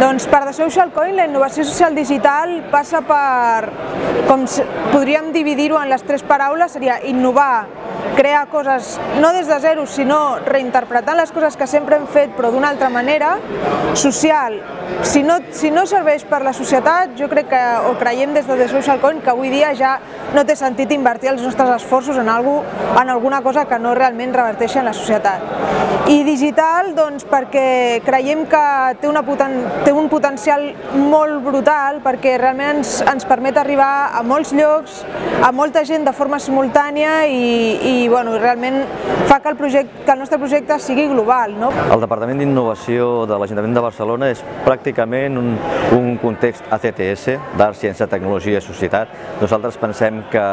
Doncs per The Social Coin la innovació social digital passa per, com podríem dividir-ho en les tres paraules, seria innovar, crear coses no des de zero, sinó reinterpretant les coses que sempre hem fet però d'una altra manera, social. Si no, si no serveix per la societat, jo crec que, o creiem des de The Social Coin, que avui dia ja no té sentit invertir els nostres esforços en, algú, en alguna cosa que no realment reverteixi en la societat. I digital, doncs, perquè creiem que té, una poten, té un potencial molt brutal, perquè realment ens, ens permet arribar a molts llocs, a molta gent de forma simultània i, i bueno, realment fa que el, projecte, que el nostre projecte sigui global. No? El Departament d'Innovació de l'Ajuntament de Barcelona és pràcticament un, un context ACTS, d'Art, Ciència, Tecnologia i Societat. Nosaltres pensem que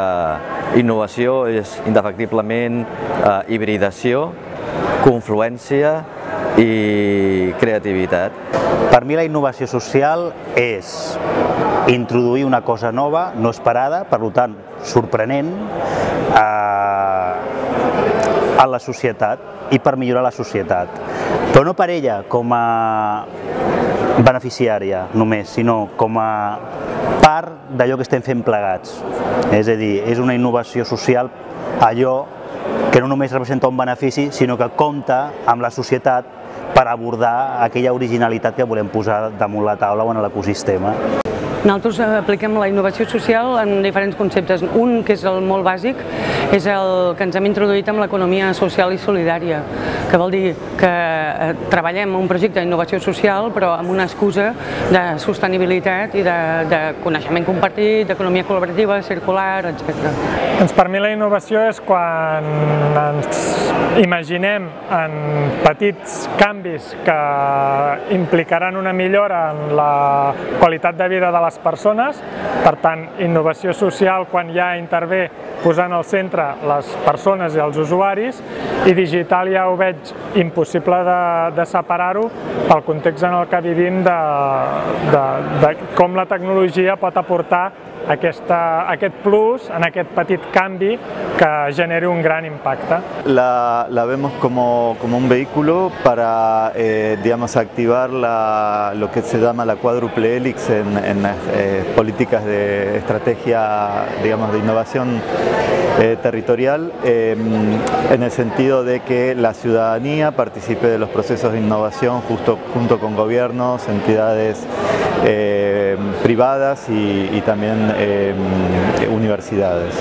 innovació és indefectiblement eh, hibridació, confluència i creativitat. Per mi la innovació social és introduir una cosa nova, no esperada, per tant, sorprenent, eh, a la societat i per millorar la societat. Però no per ella com a beneficiària només, sinó com a part d'allò que estem fent plegats. És a dir, és una innovació social allò que no només representa un benefici, sinó que compta amb la societat per abordar aquella originalitat que volem posar damunt la taula o en l'ecosistema. Nosaltres apliquem la innovació social en diferents conceptes. Un, que és el molt bàsic, és el que ens hem introduït amb l'economia social i solidària, que vol dir que eh, treballem un projecte d'innovació social però amb una excusa de sostenibilitat i de, de coneixement compartit, d'economia col·laborativa, circular, etc. Doncs per mi la innovació és quan ens imaginem en petits canvis que implicaran una millora en la qualitat de vida de les persones, per tant, innovació social quan ja intervé posant al centre les persones i els usuaris i digital ja ho veig impossible de, de separar-ho pel context en el que vivim de, de, de com la tecnologia pot aportar aquesta, aquest plus, en aquest petit canvi que genere un gran impacte. La, la vemos como, como, un vehículo para eh, digamos, activar la, lo que se llama la cuádruple hélix en, en eh, políticas de estrategia digamos, de innovación eh, territorial, em, en el sentido de que la ciudadanía participe de los procesos de innovación justo, junto con gobiernos, entidades eh, privadas y, también eh, universidades.